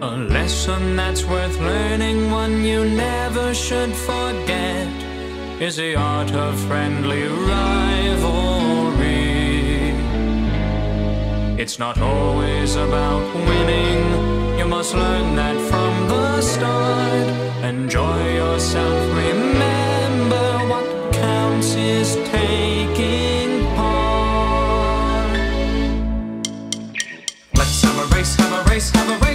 A lesson that's worth learning, one you never should forget, is the art of friendly rivalry. It's not always about winning, you must learn that from the start. Enjoy yourself, remember what counts is taking part. Let's have a race, have a race, have a race.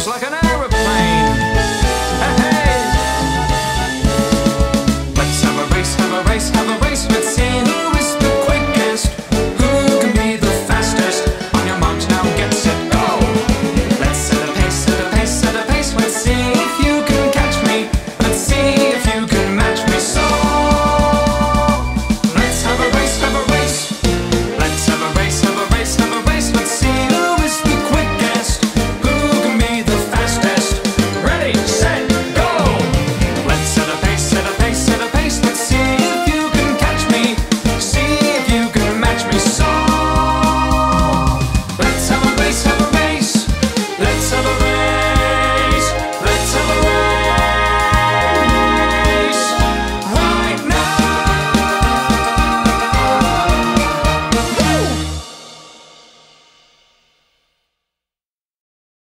seems like an